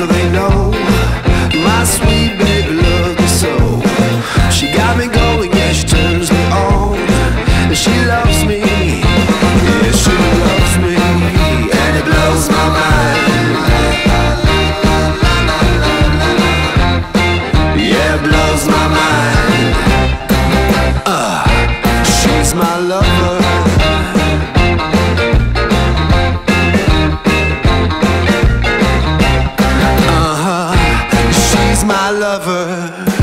so they know My sweet baby loves me so. She got me going, yeah, she turns me on. And she loves me, yeah, she loves me And it blows my mind. Yeah, blows my mind. Uh, she's my love. my lover.